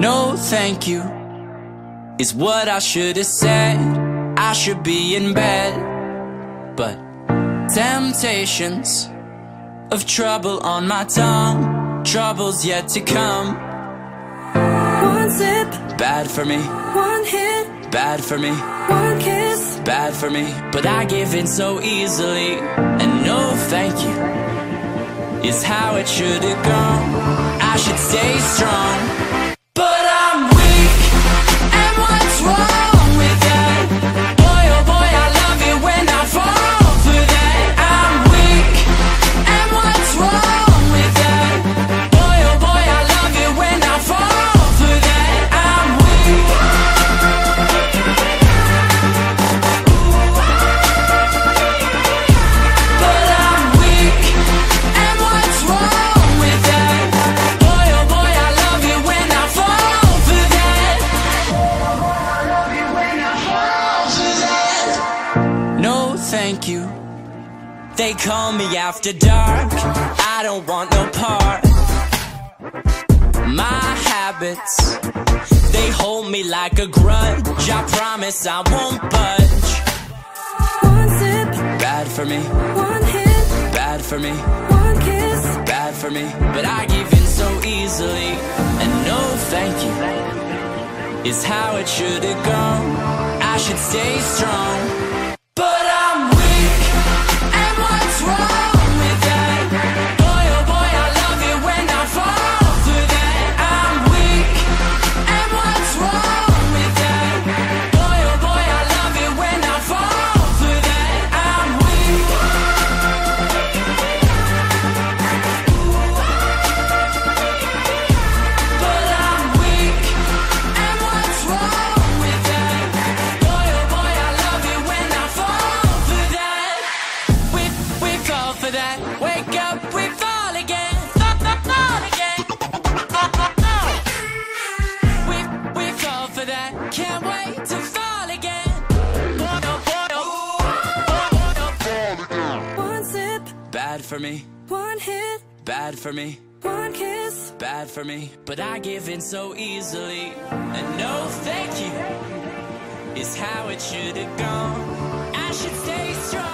No thank you is what I should have said. I should be in bed, but temptations of trouble on my tongue, troubles yet to come. One sip, Bad for me, one hit, bad for me, one kiss. bad for me. But I give in so easily, and no thank you is how it should have gone. I should stay strong, They call me after dark. I don't want no part. My habits, they hold me like a grudge. I promise I won't budge. One sip, Bad for me, one hit, bad for me. one kiss. bad for me, but I give in so easily. And no thank you is how it should have gone. I should stay strong, that. Can't wait to fall again. Boy, oh, oh. One sip, Bad for me, one hit, bad for me. one kiss. bad for me, but I give in so easily. And no thank you is how it should have gone. I should stay strong,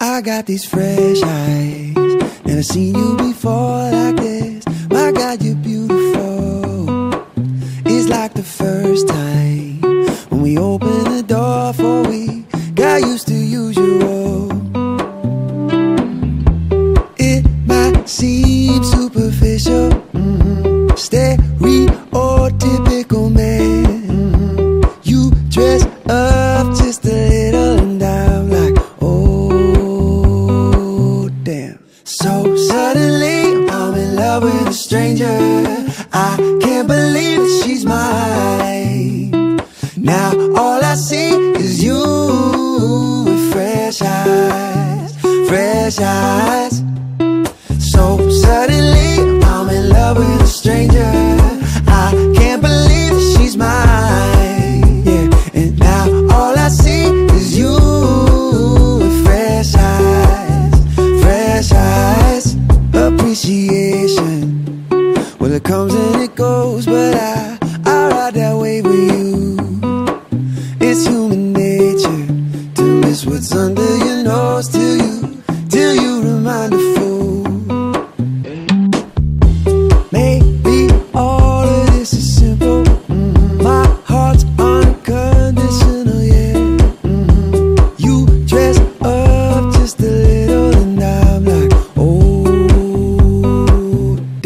I got these fresh eyes. Never seen you before fresh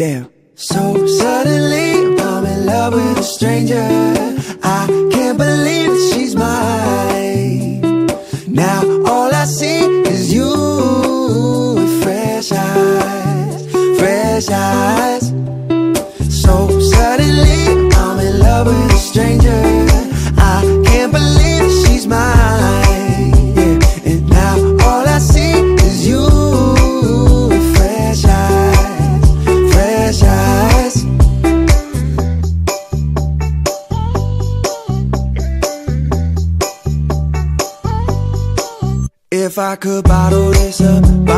damn. So suddenly, I'm in love with a stranger. I can't believe that if I could bottle this up